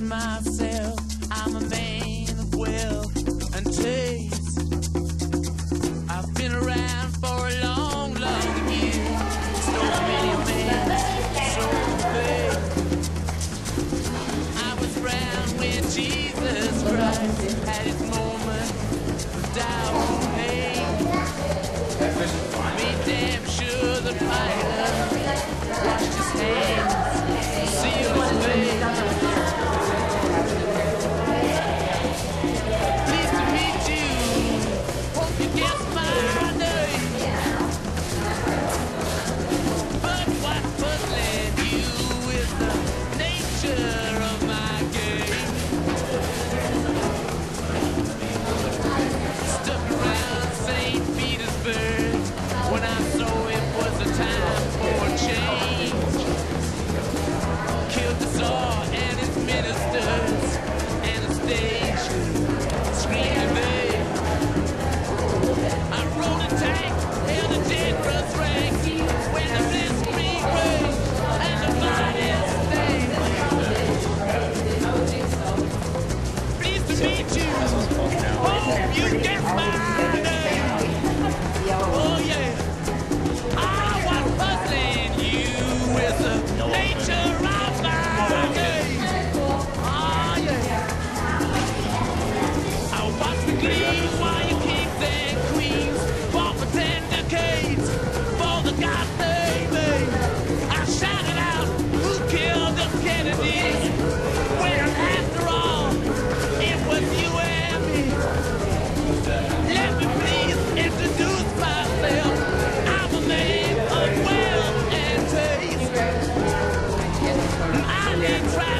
myself, I'm a man of will and taste. I've been around for a long, long year. So many men, so. I was when Jesus Christ had his moment of doubt and pain. Damn sure the fire. again.